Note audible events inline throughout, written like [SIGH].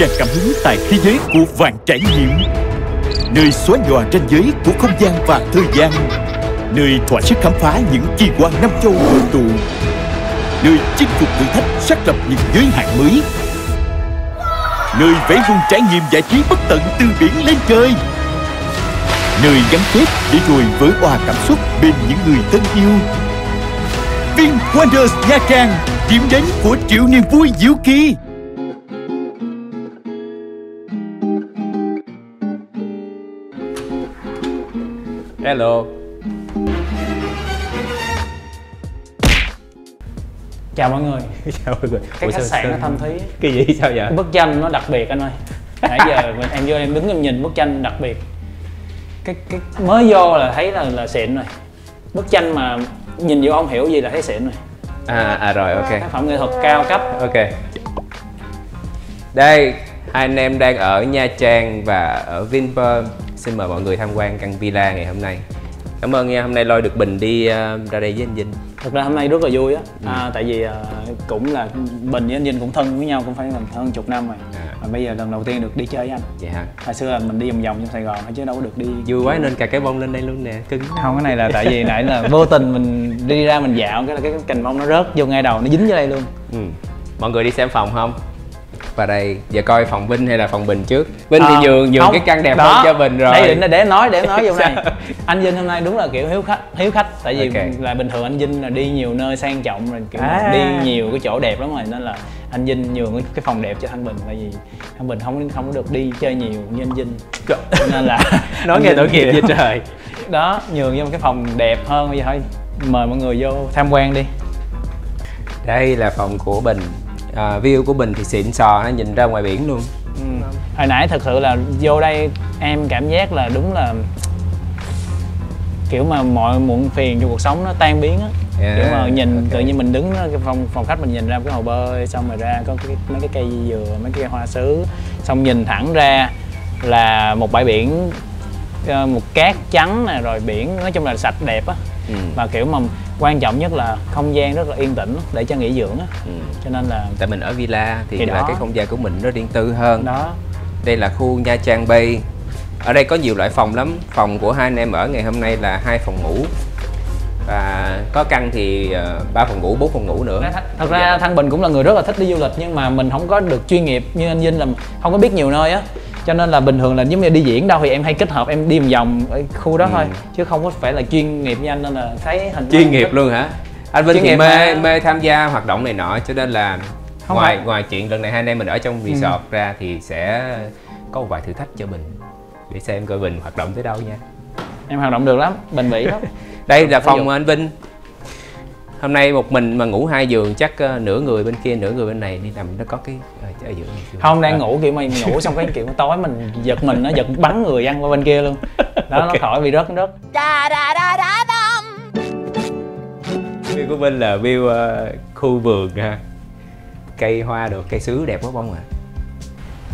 tràn cảm hứng tại thế giới của vạn trải nghiệm. Nơi xóa nhòa ranh giới của không gian và thời gian. Nơi thỏa sức khám phá những kỳ quan năm châu hội tụ. Nơi chinh phục thử thách xác lập những giới hạn mới. Nơi vẽ vùng trải nghiệm giải trí bất tận từ biển lên trời. Nơi gắn kết để rồi vỡ hòa cảm xúc bên những người thân yêu. Vin Wonders Nha Trang, Điểm đến của triệu niềm vui diệu kỳ. Hello. Chào mọi người. [LAUGHS] Chào mọi người. Cái Ủa khách sạn nó thâm thúy. [LAUGHS] Cái gì sao vậy? cái bức tranh nó đặc biệt anh ơi. Nãy giờ [LAUGHS] mình- em vô em đứng em nhìn bức tranh đặc biệt. Cái cái mới vô là thấy là là xịn rồi. Bức tranh mà nhìn vô không hiểu gì là thấy xịn rồi. À, à rồi ok. Tác phẩm nghệ thuật cao cấp. Ok. Đây Hai anh em đang ở Nha Trang và ở Vinpearl Xin mời mọi người tham quan căn villa ngày hôm nay Cảm ơn nha, hôm nay lôi được Bình đi ờ, ra đây với anh Vinh thực ra hôm nay rất là vui á à, tại vì à, cũng là bình với anh Vinh cũng thân với nhau cũng phải gần hơn chục năm rồi À. mà bây giờ lần đầu tiên được đi chơi với anh Vậy hả? hồi xưa là mình đi vòng vòng trong Sài Gòn chứ đâu có được đi Vui quá nên cà cái bông lên đây luôn nè, cưng không cái này là tại vì nãy là vô tình mình đi ra mình dạo cái là cái cành bông nó rớt vô ngay đầu nó dính vô đây luôn ừ. Mọi người đi xem phòng không? Và đây, giờ coi phòng Vinh hay là phòng Bình trước. Vinh thì Ờ, nhường nhường không, cái căn đẹp đó, hơn cho Bình rồi. Đây định là để nói để nói vô [LAUGHS] này. Anh Vinh hôm nay đúng là kiểu hiếu khách hiếu khách. Tại vì Ok. là bình thường anh Vinh là đi nhiều nơi sang trọng rồi kiểu À. đi nhiều cái chỗ đẹp lắm rồi. Nên là anh Vinh nhường cái- phòng đẹp cho thằng Bình. Tại vì thằng Bình không không có được đi chơi nhiều như anh Vinh. Nên là [LAUGHS] Nói nghe tội nghiệp vậy trời. [LAUGHS] Đó nhường cho một cái phòng đẹp hơn. Bây giờ thôi mời mọi người vô tham quan đi. Đây là phòng của Bình à, View của Bình thì xịn sò, nó nhìn ra ngoài biển luôn Ừ. hồi nãy thật sự là vô đây em cảm giác là đúng là kiểu mà mọi muộn phiền trong cuộc sống nó tan biến á Yeah, kiểu mà nhìn ok. tự nhiên mình đứng cái phòng phòng khách mình nhìn ra cái hồ bơi xong rồi ra có cái, mấy cái cây dừa mấy cái cây hoa sứ xong nhìn thẳng ra là một bãi biển ờ, một cát trắng nè rồi biển nói chung là sạch đẹp á ừ. và kiểu mà quan trọng nhất là không gian rất là yên tĩnh để cho nghỉ dưỡng á. Ừ. cho nên là Tại mình ở villa thì, Thì là đó. cái không gian của mình nó riêng tư hơn. Đó. Đây là khu Nha Trang Bay. Ở đây có nhiều loại phòng lắm. Phòng của hai anh em ở ngày hôm nay là hai phòng ngủ Và có căn thì ờ, ba phòng ngủ, bốn phòng ngủ nữa Thật- thật ra thăng bình cũng là người rất là thích đi du lịch nhưng mà mình không có được chuyên nghiệp như anh vinh là không có biết nhiều nơi á cho nên là bình thường là giống như đi diễn đâu thì em hay kết hợp em đi vòng vòng ở khu đó Ừ. thôi chứ không có phải là chuyên nghiệp như anh nên là thấy hình Chuyên nghiệp luôn hả? Anh Vinh Chuyên thì mê, mà. mê tham gia hoạt động này nọ cho nên là Không ngoài phải. ngoài chuyện lần này hai anh em mình ở trong Ừ. resort ra thì sẽ có một vài thử thách cho Bình để xem coi Bình hoạt động tới đâu nha em hoạt động được lắm bền bỉ lắm [LAUGHS] đây là phòng anh Vinh. Hôm nay một mình mà ngủ hai giường chắc ờ, nửa người bên kia nửa người bên này. Đi nằm nó có cái ờ, ở giữa này không đang Ờ, ngủ kiểu mình ngủ xong cái kiểu tối mình giật mình nó giật bắn người văng qua bên kia luôn. Đó nó Ok. khỏi bị rớt nó rớt view của Vinh là view ờ, khu vườn ha. Cây hoa được cây sứ đẹp quá bông à.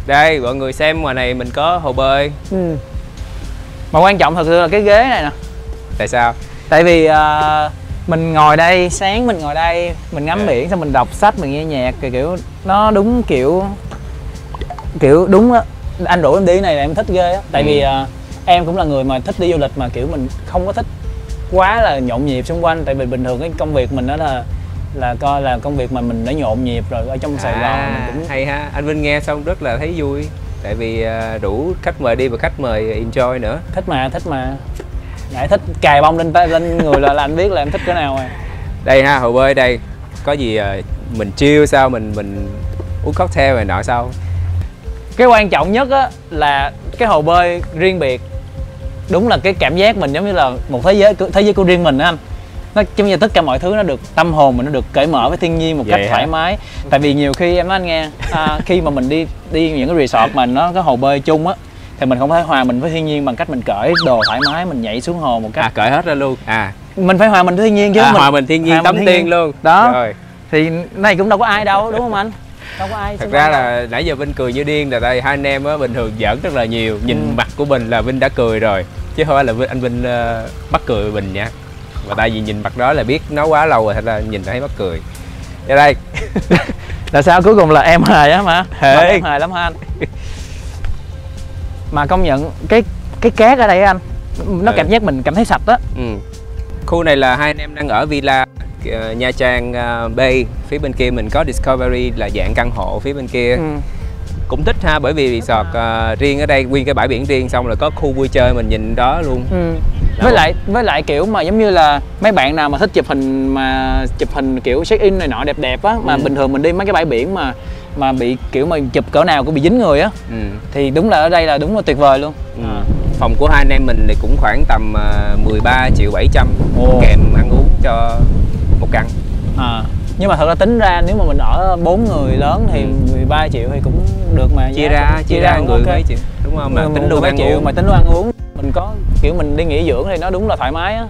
Đây mọi người xem ngoài này mình có hồ bơi. Ừ. mà quan trọng thật sự là cái ghế này nè. Tại sao tại vì à, mình ngồi đây sáng mình ngồi đây mình ngắm Dạ. biển xong mình đọc sách mình nghe nhạc kiểu, kiểu nó đúng kiểu kiểu đúng á. Anh rủ em đi này là em thích ghê á. Tại Ừ. vì à, em cũng là người mà thích đi du lịch mà kiểu mình không có thích quá là nhộn nhịp xung quanh. Tại vì bình thường cái công việc mình đó là là coi là công việc mà mình đã nhộn nhịp rồi ở trong Sài Gòn à, mình cũng hay ha. Anh Vinh nghe xong rất là thấy vui. Tại vì ờ, rủ khách mời đi và khách mời enjoy nữa. Thích mà thích mà Giải thích cài bông lên lên người là, là anh biết là em thích cái nào rồi. Đây ha hồ bơi đây. Có gì ờ, mình chill sao mình mình uống cocktail này nọ sao? Cái quan trọng nhất á là cái hồ bơi riêng biệt. Đúng là cái cảm giác mình giống như là một thế giới thế giới của riêng mình á anh. Nó giống như tất cả mọi thứ nó được tâm hồn mình nó được cởi mở với thiên nhiên một Vậy cách hả? thoải mái. Tại vì nhiều khi em nói anh nghe à, khi mà mình đi đi những cái resort mà nó có hồ bơi chung á thì mình không thể hòa mình với thiên nhiên bằng cách mình cởi đồ thoải mái mình nhảy xuống hồ một cách. À cởi hết ra luôn. À, mình phải hòa mình với thiên nhiên chứ à hòa mình thiên nhiên thiên tiên luôn. Đó. Rồi. Thì này cũng đâu có ai đâu đúng không anh? [LAUGHS] Đâu có ai thật ra quanh đâu. là nãy giờ Vinh cười như điên là tại hai anh em á bình thường giỡn rất là nhiều. Nhìn Ừ. mặt của Bình là Vinh đã cười rồi. Chứ không phải là Vinh, anh Vinh ờ, bắt cười Bình nha. Và tại vì nhìn mặt đó là biết nói quá lâu rồi thật là nhìn thấy mắc cười. Ra đây. [LAUGHS] Là sao? Cuối cùng là em hề á mà Hề. Mà em hề lắm hả anh [LAUGHS] mà công nhận cái cái cát ở đây anh nó Ừ. cảm giác mình cảm thấy sạch á ừ. khu này là hai anh em đang ở villa ờ, Nha Trang ờ, Bay phía bên kia mình có Discovery là dạng căn hộ phía bên kia Ừ. cũng thích ha bởi vì resort ờ, riêng ở đây nguyên cái bãi biển riêng xong rồi có khu vui chơi mình nhìn đó luôn Ừ. với lại với lại kiểu mà giống như là mấy bạn nào mà thích chụp hình mà chụp hình kiểu check in này nọ đẹp đẹp á mà Ừ. bình thường mình đi mấy cái bãi biển mà mà bị kiểu mà chụp cỡ nào cũng bị dính người á. Ừ. thì đúng là ở đây là đúng là tuyệt vời luôn. Ừ. phòng của hai anh em mình thì cũng khoảng tầm ờ, 13 triệu 700 Ồ. kèm ăn uống cho một căn. À. Nhưng mà thật ra tính ra nếu mà mình ở bốn người lớn thì 13 triệu thì cũng được mà. Ừ. chia giá ra cũng- chia ra cũng người ok. mấy triệu đúng không? Mà tính luôn ăn triệu uống. mà tính luôn ăn uống. Mình có kiểu mình đi nghỉ dưỡng thì nó đúng là thoải mái á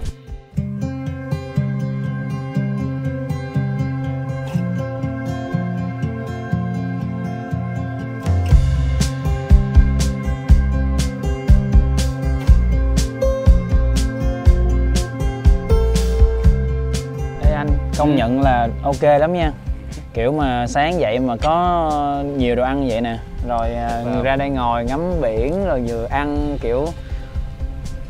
công Ừ. nhận là ok lắm nha. Kiểu mà sáng dậy mà có nhiều đồ ăn vậy nè rồi à, Wow. ra đây ngồi ngắm biển rồi vừa ăn kiểu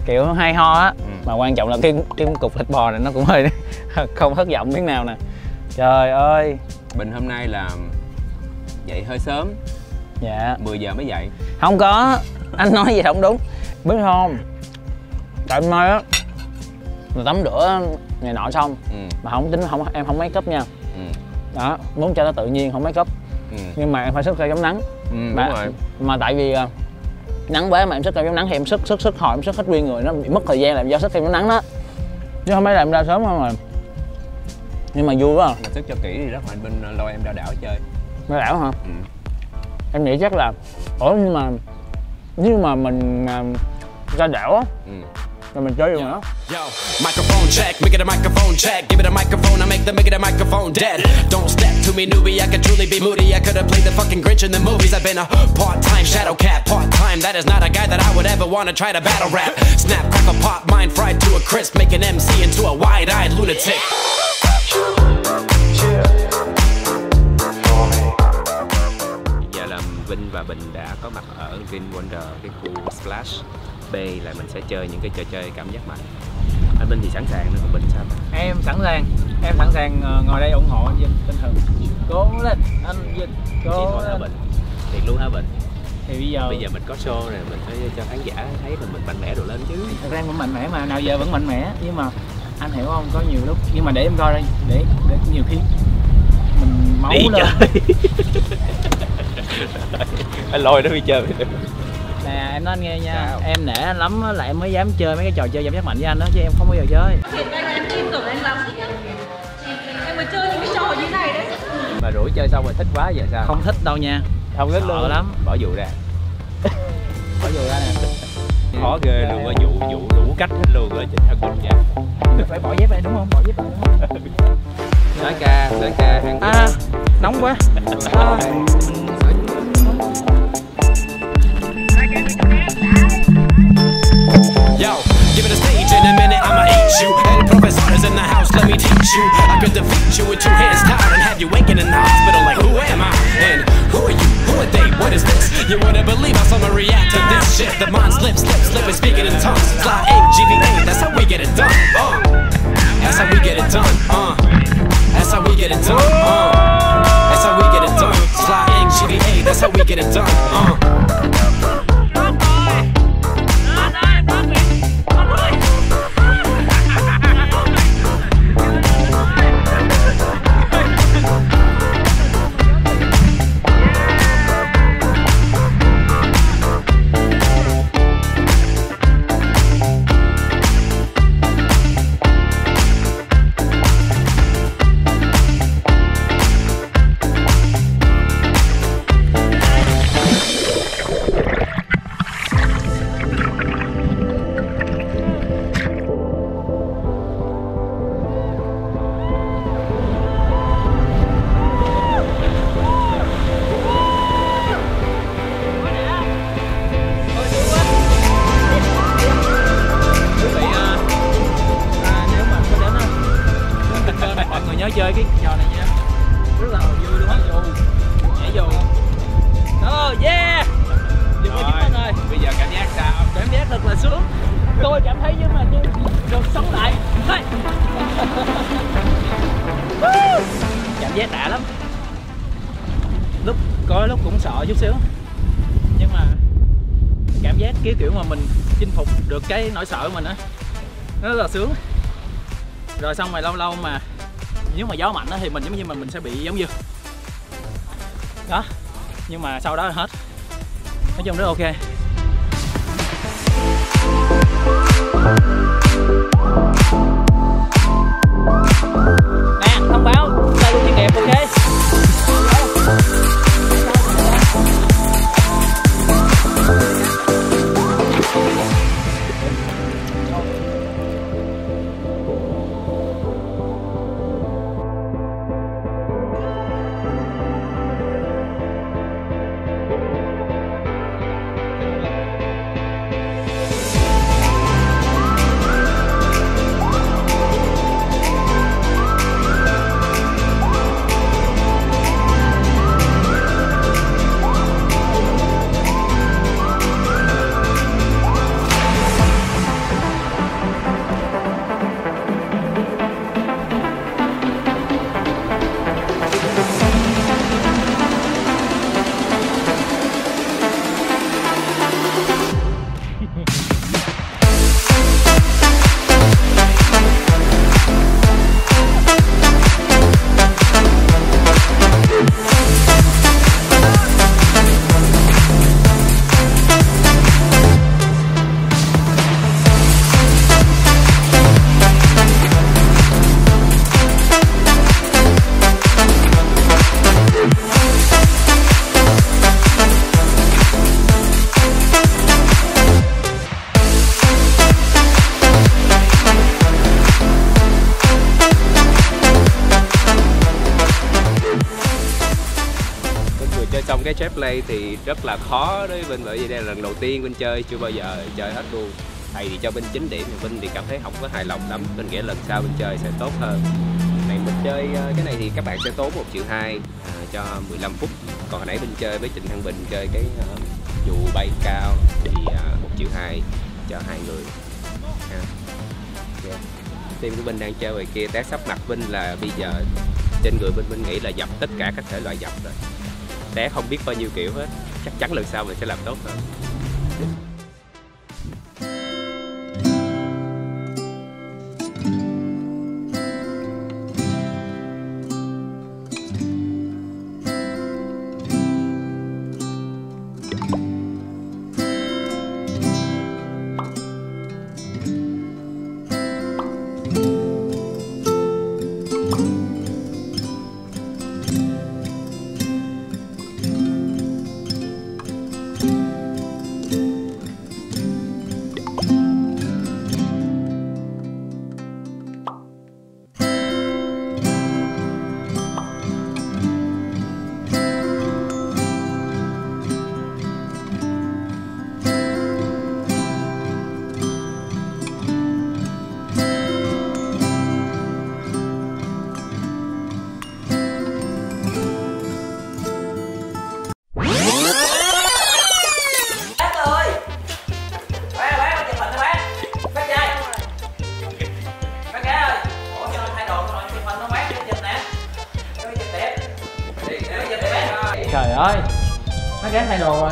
kiểu hay ho á. Ừ. mà quan trọng là cái cái cục thịt bò này nó cũng hơi [LAUGHS] không thất vọng miếng nào nè. Trời ơi. Bình hôm nay là dậy hơi sớm. Dạ. 10 giờ mới dậy. Không có. Anh nói gì không đúng. Biết không? Tại nay á tắm rửa ngày nọ xong ừ. mà không tính không em không make up nha Ừ. đó muốn cho nó tự nhiên không make up Ừ. nhưng mà em phải sức ra chống nắng Ừ, đúng mà, rồi mà tại vì à, nắng quá mà em sức ra chống nắng thì em sức sức sức hồi em sức hết nguyên người nó bị mất thời gian làm do sức ra chống nắng đó chứ không phải là em ra sớm không mà nhưng mà vui quá à. mà sức cho kỹ thì rất mạnh bên lôi em ra đảo chơi Nghe đảo hả ừ. em nghĩ chắc là ủa nhưng mà nếu mà mình à, ra đảo á Ừ. rồi mình chơi được nữa Yo, microphone check, make it a microphone check. Give it a microphone, I make the make it a microphone dead. Don't step to me, newbie. I could truly be moody. I could have played the fucking Grinch in the movies. I've been a part-time shadow cat, part-time. That is not a guy that I would ever want to try to battle rap. Snap, crackle, pop, mind fried to a crisp, make an MC into a wide-eyed lunatic. giờ là Vinh và Bình đã có mặt ở Green Wonder cái khu Splash Bay là mình sẽ chơi những cái trò chơi cảm giác mạnh. Anh Vinh thì sẵn sàng nữa còn Bình sao? Em sẵn sàng em sẵn sàng ờ, ngồi đây ủng hộ anh Vinh tinh thần. Cố lên anh Vinh cố thôi hả Bình. thiệt luôn hả Bình. Thì bây giờ bây giờ mình có show này mình phải cho khán giả thấy là mình mạnh mẽ đồ lên chứ. Thật ra vẫn mạnh mẽ mà nào giờ vẫn mạnh mẽ nhưng mà anh hiểu không có nhiều lúc nhưng mà để em coi đây để để nhiều khi mình máu Đi lên. [LAUGHS] anh lôi nó đi chơi nè em nói anh nghe nha. Sao? em nể anh lắm á, là em mới dám chơi mấy cái trò chơi cảm giác mạnh với anh đó chứ em không bao giờ chơi. Hiện tại em tin tưởng anh lắm. Em mới chơi những cái trò như này đấy. Mà rủ chơi xong rồi thích quá giờ sao? Không thích đâu nha. Không thích Sợ lắm. Bỏ vụ ra. [LAUGHS] Có dù ra nè. Khó ghê luôn á dụ dụ đủ cách hết luôn á trên thân Bình nha. Phải bỏ dép lại đúng không? Bỏ dép lại đúng không? Nói ca nói ca hàng à nóng quá. [LAUGHS] À. a minute, I'ma eat you. El professor's in the house, let me teach you. I could defeat you with two hands tied and have you waking in the hospital like, who am I? And who are you? Who are they? What is this? You wouldn't believe how someone react to this shit. The mind slip, slip, slipping, speaking in tongues. Fly A, GVA, that's how we get it done. Uh. That's how we get it done. Uh. That's how we get it done. Uh. That's how we get it done. Fly A, GVA, that's how we get it done. Uh. nhớ chơi cái trò này nha. Rất là vui luôn á dù nhảy dù. Đó yeah. Đừng có dính ơi. bây giờ cảm giác sao? Cảm giác thật là sướng tôi cảm thấy nhưng mà tôi được sống lại. Hey. [LAUGHS] cảm giác đã lắm. Lúc có lúc cũng sợ chút xíu. Nhưng mà cảm giác cái kiểu mà mình chinh phục được cái nỗi sợ của mình á nó rất là sướng. Rồi xong rồi lâu lâu mà nếu mà gió mạnh đó thì mình giống như mà mình sẽ bị giống như. Đó, nhưng mà sau đó là hết. Nói chung rất ok. nè đây thì rất là khó đối với Vinh bởi vì đây là lần đầu tiên Vinh chơi chưa bao giờ chơi hết luôn. Thầy thì cho Vinh 9 điểm thì Vinh thì cảm thấy không có hài lòng lắm. Vinh nghĩ lần sau Vinh chơi sẽ tốt hơn. Này mình chơi ờ, cái này thì các bạn sẽ tốn 1 triệu 2 à, ờ, cho 15 phút. Còn hồi nãy Vinh chơi với Trịnh Thăng Bình chơi cái ờ, dù bay cao thì uh, 1 triệu 2 cho hai người. À. yeah. Dạ. team của Vinh đang chơi ngoài kia té sắp mặt Vinh là bây giờ trên người Vinh Vinh nghĩ là dập tất cả các thể loại dập rồi té không biết bao nhiêu kiểu hết. Chắc chắn lần sau mình sẽ làm tốt hơn. Trời ơi. Bác gái thay đồ rồi.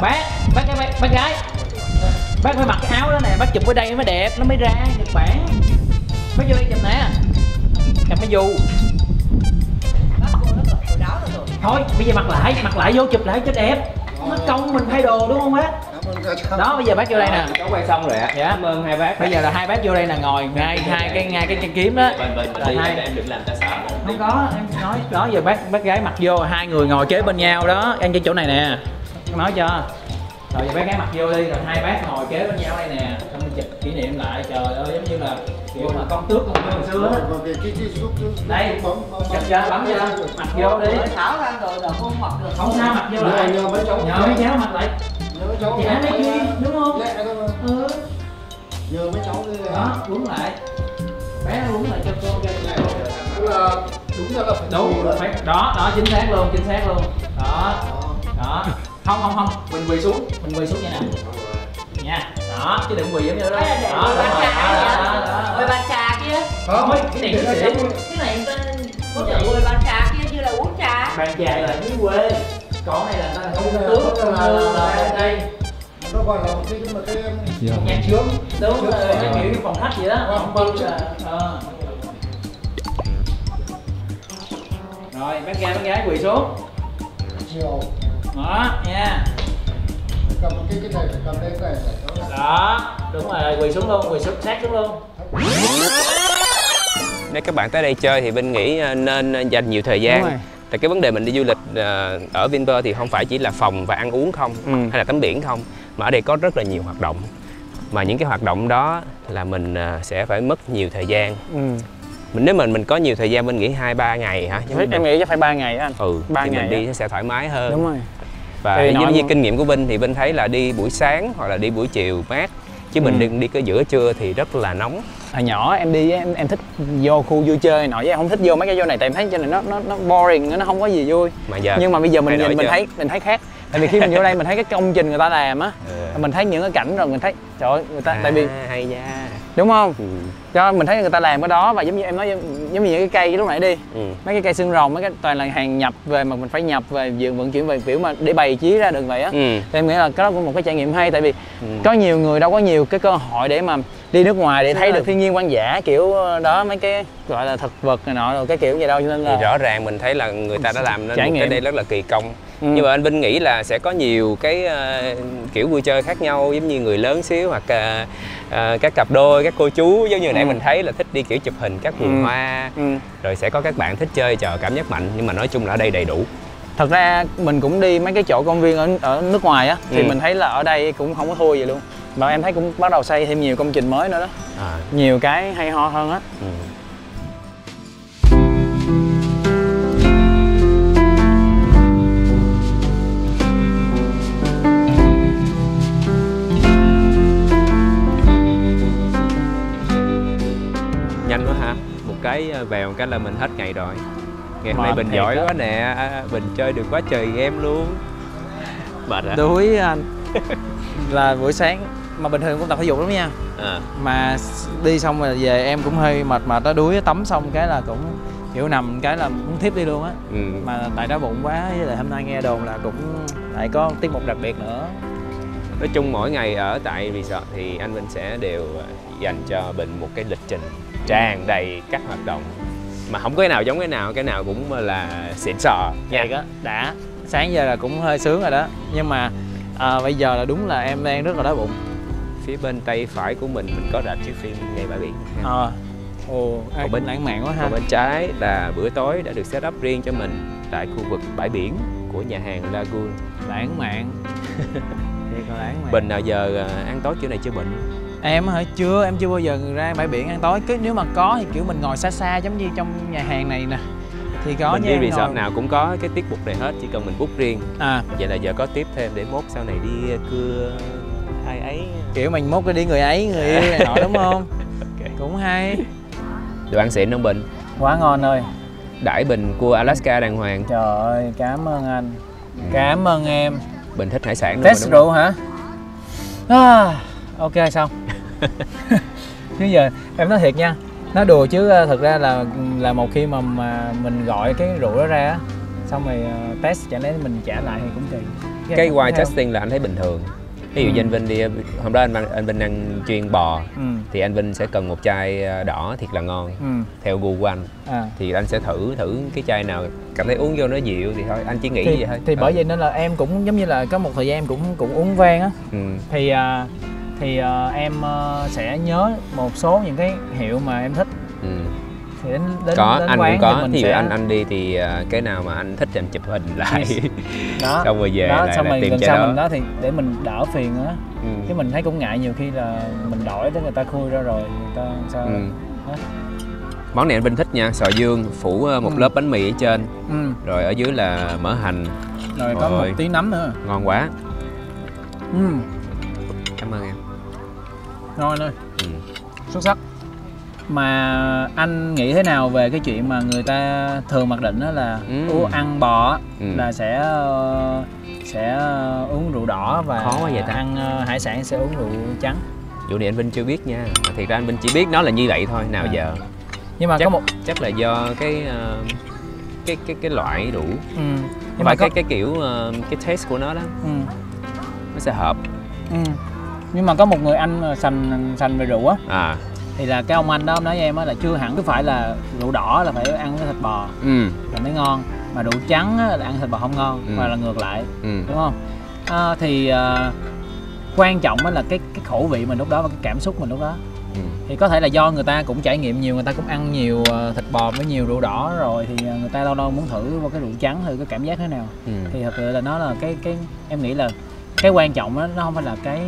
Bác bác bác bác gái. Bác phải mặc cái áo đó nè bác chụp ở đây mới đẹp nó mới ra nhật bản. Bác vô đây chụp nè. Chụp cái dù thôi bây giờ mặc lại mặc lại vô chụp lại cho đẹp. Nó công mình thay đồ đúng không bác? Đó bây giờ bác vô đây nè. Có quay xong rồi ạ. Dạ. cảm ơn hai bác. Bây giờ là hai bác vô đây nè ngồi ngay hai cái ngay cái chân kiếm đó. Bên bên Là hai em đừng làm ta không có em nói đó giờ bác bác gái mặc vô hai người ngồi kế bên nhau đó. Ăn trên chỗ này nè. Em nói cho. Rồi giờ bác gái mặc vô đi rồi hai bác ngồi kế bên nhau đây nè. Xong mình chụp kỷ niệm lại trời ơi giống như là kiểu mà con tước con hồi xưa á. Đây chụp cho bấm cho. Mặc vô đi. Tháo ra rồi là không mặc được. Không sao mặc vô lại. nhờ mấy cháu nhờ mấy cháu mặc lại. Thì anh lấy kia đúng không? Lẹ thôi mà ừ. Nhờ mấy cháu đi đó uống lại. Bé uống lại cho con cho lại Là đúng ra là phải đúng ngồi phải đó đó chính xác luôn chính xác luôn. Đó đó. Không không không mình quỳ xuống mình quỳ xuống nha nè nha đó chứ đừng quỳ giống như đó. Là đó đó, vậy? đó, đó. bán trà kia. Không, Thôi, cái này cái trong- Cái này tên có chợ người bán trà kia như là uống trà. Bàn trà là dưới quê. Chỗ này là là- tướng đây là- là- là đây. Nó gọi là một cái mà cái nhà trướng đúng Trướng rồi cái là- kiểu phòng khách vậy đó. Vâng, không vâng. là rồi bác gái bác gái quỳ xuống. Chiều. Đó nha. Cầm cái cái này phải cầm đây cái này đó đúng rồi quỳ xuống luôn quỳ xuống sát xuống luôn. Nếu các bạn tới đây chơi thì bên nghĩ ờ, nên ờ, dành nhiều thời gian. Tại cái vấn đề mình đi du lịch ờ, ở Vinpearl thì không phải chỉ là phòng và ăn uống không Ừ. hay là tắm biển không mà ở đây có rất là nhiều hoạt động. Mà những cái hoạt động đó là mình sẽ phải mất nhiều thời gian. Ừ. mình nếu mình mình có nhiều thời gian mình nghỉ hai ba ngày hả? Giống như em mình, nghĩ chắc phải 3 ngày á anh. Ừ ba ngày mình đi nó sẽ thoải mái hơn. Đúng rồi. Và Thì giống như mà- kinh nghiệm của Vinh thì Vinh thấy là đi buổi sáng hoặc là đi buổi chiều mát. Chứ mình Ừ. đừng đi cái giữa trưa thì rất là nóng. Hồi nhỏ em đi em em thích vô khu vui chơi nọ. Chứ em không thích vô mấy cái vô này tại em thấy cho này nó nó nó boring nó không có gì vui. Mà giờ nhưng mà bây giờ mình nhìn mình chưa? thấy mình thấy khác. Tại vì khi mình vô đây mình thấy cái công trình người ta làm á [LAUGHS] Ừ. mình thấy những cái cảnh rồi mình thấy trời ơi người ta tại vì À, hay da đúng không ừ. cho mình thấy người ta làm cái đó và giống như em nói giống như những cái cây lúc nãy đi Ừ. mấy cái cây xương rồng mấy cái toàn là hàng nhập về mà mình phải nhập về vừa vận chuyển về kiểu mà để bày trí ra được vậy á Ừ. thì em nghĩ là cái đó cũng một cái trải nghiệm hay tại vì Ừ. có nhiều người đâu có nhiều cái cơ hội để mà đi nước ngoài để thấy được thiên nhiên hoang dã kiểu đó mấy cái gọi là thực vật này nọ rồi cái kiểu gì đâu cho nên thì là rõ ràng mình thấy là người ta đã làm nên Trải một cái nghiệm. đây rất là kỳ công Ừ. nhưng mà anh Vinh nghĩ là sẽ có nhiều cái ờ, kiểu vui chơi khác nhau giống như người lớn xíu hoặc ờ, ờ, các cặp đôi các cô chú giống như nãy Ừ. mình thấy là thích đi kiểu chụp hình các vườn Ừ. hoa ừ. rồi sẽ có các bạn thích chơi trò cảm giác mạnh nhưng mà nói chung là ở đây đầy đủ thật ra mình cũng đi mấy cái chỗ công viên ở ở nước ngoài á thì Ừ. mình thấy là ở đây cũng không có thua gì luôn và em thấy cũng bắt đầu xây thêm nhiều công trình mới nữa đó. À, nhiều cái hay ho hơn á. Ừ. nhanh quá hả một cái ờ, vèo một cái là mình hết ngày rồi. Ngày hôm nay bình giỏi quá nè. À, bình chơi được quá trời game luôn. [LAUGHS] Mệt hả? Đuối anh. [LAUGHS] Là buổi sáng mà bình thường cũng tập thể dục lắm nha. À, mà đi xong rồi về em cũng hơi mệt mệt đó đuối tắm xong cái là cũng kiểu nằm cái là muốn thiếp đi luôn á. Ừ. mà tại đói bụng quá với lại hôm nay nghe đồn là cũng lại có tiết mục đặc biệt nữa. Nói chung mỗi ngày ở tại resort thì anh Vinh sẽ đều ờ, dành cho bình một cái lịch trình tràn đầy các hoạt động mà không có cái nào giống cái nào cái nào cũng là xịn sò nha. Á đã. Sáng giờ là cũng hơi sướng rồi đó. Nhưng mà à, bây giờ là đúng là em đang rất là đói bụng phía bên tay phải của mình mình có rạp chiếu phim ngày bãi biển. Ờ. Ồ Còn bên- lãng mạn quá ha. còn bên trái là bữa tối đã được set up riêng cho mình tại khu vực bãi biển của nhà hàng Lagoon lãng mạn. [LAUGHS] Thiệt là lãng mạn. Bình nào giờ ờ, ăn tối kiểu này chưa Bình? em hả? Chưa em chưa bao giờ ra bãi biển ăn tối. Cứ nếu mà có thì kiểu mình ngồi xa xa giống như trong nhà hàng này nè. Thì có mình nha đi resort ngồi- nào cũng có cái tiết mục này hết chỉ cần mình book riêng. À. Vậy là giờ có tiếp thêm để mốt sau này đi cưa ai ấy. Kiểu mình mốt cái đi người ấy người yêu này nọ đúng không? [LAUGHS] Ok. cũng hay. Đồ ăn xịn không Bình? quá ngon ơi. Đãi Bình cua Alaska đàng hoàng. Trời ơi cảm ơn anh. Cảm ơn em. Bình thích hải sản đúng test không? rượu hả? À, ok xong. [LAUGHS] Chứ giờ em nói thiệt nha nói đùa chứ ờ, thật ra là là một khi mà mà mình gọi cái rượu đó ra á, xong rồi ờ, test chẳng lẽ mình trả lại thì cũng kỳ cái Thấy wine không? testing là anh thấy bình thường ví dụ như Ừ. anh Vinh đi hôm đó anh anh Vinh ăn chuyên bò ừ thì anh Vinh sẽ cần một chai ờ, đỏ thiệt là ngon ừ theo gu của anh à thì anh sẽ thử thử cái chai nào cảm thấy uống vô nó dịu thì thôi anh chỉ nghĩ thì, vậy thôi thì Ờ. bởi vậy nên là em cũng giống như là có một thời gian em cũng cũng uống vang á ừ. thì à, thì à, em à, sẽ nhớ một số những cái hiệu mà em thích Ừ. thì đến đến có đến anh quán cũng có thì dụ sẽ anh anh đi thì ờ, cái nào mà anh thích thì anh chụp hình lại [LAUGHS] đó xong rồi về đó lại, xong lại tìm sau đó mình đó thì để mình đỡ phiền á ừ. chứ mình thấy cũng ngại nhiều khi là mình đổi tới người ta khui ra rồi người ta sao Ừ. Đó. món này anh Vinh thích nha sò dương phủ ờ, một Ừ. lớp bánh mì ở trên ừ. rồi ở dưới là mỡ hành rồi có một tí nấm nữa ngon quá ừ. cảm ơn em ngon anh ơi ừ. xuất sắc mà anh nghĩ thế nào về cái chuyện mà người ta thường mặc định đó là Ừ. uống ăn bò Ừ. là sẽ ờ, sẽ ờ, uống rượu đỏ và Khó quá vậy ta. ăn ờ, hải sản sẽ uống rượu trắng vụ này anh Vinh chưa biết nha thiệt ra anh Vinh chỉ biết nó là như vậy thôi nào À. giờ nhưng mà chắc có một chắc là do cái ờ, cái cái cái loại rượu ừ. Nhưng và mà cái có- cái kiểu ờ, cái taste của nó đó ừ. nó sẽ hợp Ừ. nhưng mà có một người anh sành sành về rượu á à thì là cái ông anh đó ông nói với em á là chưa hẳn cứ phải là rượu đỏ là phải ăn cái thịt bò ừ. là mới ngon. Mà rượu trắng á, là ăn thịt bò không ngon Ừ. và là ngược lại ừ. đúng không? À, thì à, quan trọng á là cái cái khẩu vị mình lúc đó và cái cảm xúc mình lúc đó. Ừ. Thì có thể là do người ta cũng trải nghiệm nhiều người ta cũng ăn nhiều ờ, thịt bò với nhiều rượu đỏ rồi thì ờ, người ta lâu lâu muốn thử qua cái rượu trắng thử cái cảm giác thế nào. Ừ. Thì thật sự là nó là cái cái em nghĩ là cái quan trọng đó nó không phải là cái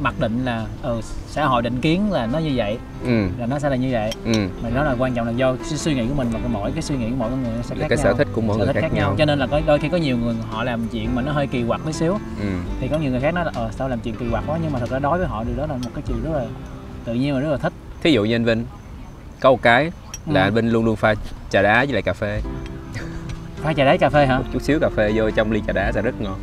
mặc định là ừ, xã hội định kiến là nó như vậy ừ. là nó sẽ là như vậy. Ừ. Mà nó là quan trọng là do suy nghĩ của mình và cái mỗi cái suy nghĩ của mỗi người nó sẽ khác cái nhau. sở thích của mỗi sở người thích khác nhau. cho nên là có đôi khi có nhiều người họ làm chuyện mà nó hơi kỳ quặc tí xíu. Ừ. Thì có nhiều người khác nói là ờ sao làm chuyện kỳ quặc quá nhưng mà thật ra đối với họ điều đó là một cái chuyện rất là tự nhiên và rất là thích. Thí dụ như anh Vinh có một cái là Ừ. anh Vinh luôn luôn pha trà đá với lại cà phê. Phải trà đá cà phê hả? Một chút xíu cà phê vô trong ly trà đá sẽ rất ngon.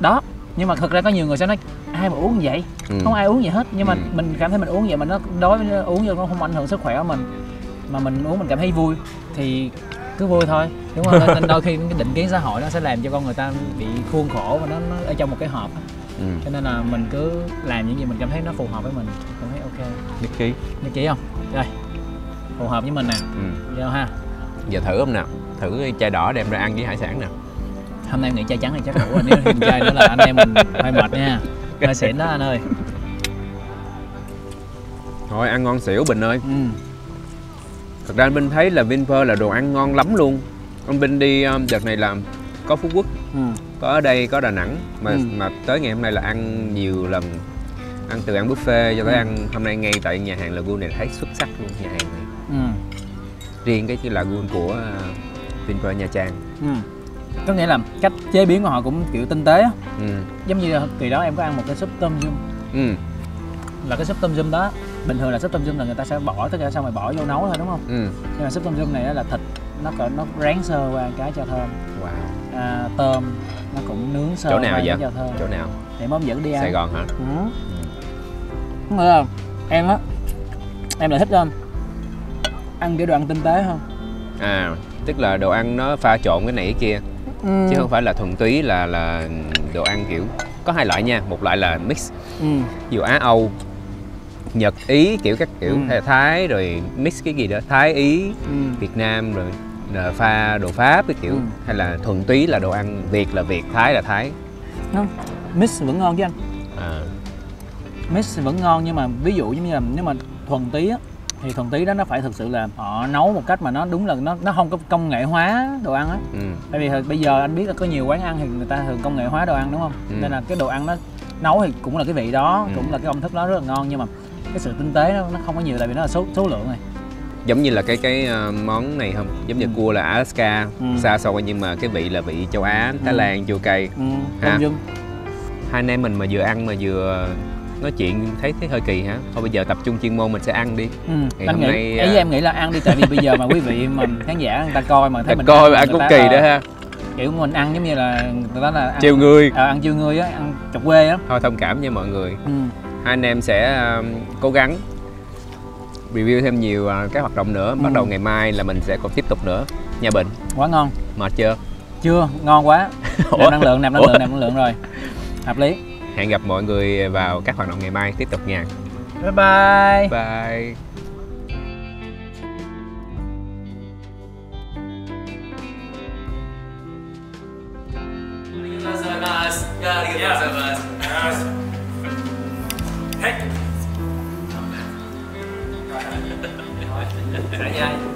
Đó nhưng mà thực ra có nhiều người sẽ nói ai mà uống vậy? Ừ. không ai uống gì hết. Nhưng mà Ừ. mình cảm thấy mình uống vậy mà nó đối với uống vô nó không ảnh hưởng sức khỏe của mình. Mà mình uống mình cảm thấy vui. Thì cứ vui thôi. Đúng không? Nên đôi khi cái định kiến xã hội nó sẽ làm cho con người ta bị khuôn khổ và nó, nó ở trong một cái hộp ừ. cho nên là mình cứ làm những gì mình cảm thấy nó phù hợp với mình. Cảm thấy ok. Nhất trí. Nhất trí không? Đây. Phù hợp với mình nè. Ừ. vô ha. Giờ thử không nào? Thử chai đỏ đem ra ăn với hải sản nè hôm nay em nghĩ chai trắng này chắc đủ rồi nếu thêm chai nữa là anh em mình hơi mệt nha hơi xỉn đó anh ơi thôi ăn ngon xỉu bình ơi ừ. thật ra anh Vinh thấy là Vinpearl là đồ ăn ngon lắm luôn ông Vinh đi um, đợt này là có Phú Quốc Ừ. có ở đây có Đà Nẵng mà Ừ. mà tới ngày hôm nay là ăn nhiều lần ăn từ ăn buffet cho tới Ừ. ăn hôm nay ngay tại nhà hàng Lagoon này thấy xuất sắc luôn nhà hàng này Ừ. riêng cái Lagoon của uh, Vinpearl Nha Trang Ừ. có nghĩa là cách chế biến của họ cũng kiểu tinh tế á. Ừ. giống như kỳ đó em có ăn một cái súp tôm zoom ừ. Là cái súp tôm zoom đó bình thường là súp tôm zoom là người ta sẽ bỏ tất cả xong rồi bỏ vô nấu thôi đúng không? Ừ. Nhưng mà súp tôm zoom này á là thịt nó nó rán sơ qua cái cho thơm. Wow. À, tôm nó cũng nướng sơ chỗ nào vậy? cho thơm. Chỗ nào? Để món dẫn đi ăn. Sài Gòn hả? Ừ. Nghĩa là em á em lại thích không ăn kiểu đồ ăn tinh tế hơn. À tức là đồ ăn nó pha trộn cái này cái kia ừ. chứ không phải là thuần túy là là đồ ăn kiểu có hai loại nha một loại là mix ừ. dụ Á Âu Nhật Ý kiểu các kiểu Ừ. hay là Thái rồi mix cái gì đó Thái Ý Ừ. Việt Nam rồi là pha đồ Pháp cái kiểu Ừ. hay là thuần túy là đồ ăn Việt là Việt Thái là Thái Không, mix vẫn ngon chứ anh à, mix vẫn ngon nhưng mà ví dụ giống như là nếu mà thuần túy á thì thuần túy đó nó phải thực sự là họ nấu một cách mà nó đúng là nó nó không có công nghệ hóa đồ ăn á ừ, tại vì bây giờ anh biết là có nhiều quán ăn thì người ta thường công nghệ hóa đồ ăn đúng không Ừ. nên là cái đồ ăn nó nấu thì cũng là cái vị đó Ừ. cũng là cái công thức đó rất là ngon nhưng mà cái sự tinh tế nó, nó không có nhiều tại vì nó là số số lượng này giống như là cái cái ờ, món này không giống như Ừ. cua là Alaska Ừ. xa xôi nhưng mà cái vị là vị châu Á Thái Ừ. Lan chua cay ừ, Ha. hai anh em mình mà vừa ăn mà vừa nói chuyện thấy thấy hơi kỳ hả? Thôi bây giờ tập trung chuyên môn mình sẽ ăn đi. Ừ. Ngày anh hôm nghĩ nay, ý à, em nghĩ là ăn đi tại vì bây giờ mà quý vị mà khán giả người ta coi mà thấy mình coi mà ăn, ăn cũng kỳ đó ha. kiểu mình ăn giống như là người ta là ăn, trêu người. Ờ, ăn chiêu người á ăn chọc quê á. Thôi thông cảm nha mọi người. Ừ. hai anh em sẽ um, cố gắng review thêm nhiều uh, các hoạt động nữa. Bắt Ừ. đầu ngày mai là mình sẽ còn tiếp tục nữa. Nha bình. Quá ngon. Mệt chưa? Chưa ngon quá. [LAUGHS] Nạp năng lượng nạp năng lượng nạp năng lượng rồi. [LAUGHS] Hợp lý hẹn gặp mọi người vào các hoạt động ngày mai. Tiếp tục nha. Bye bye. Bye. Em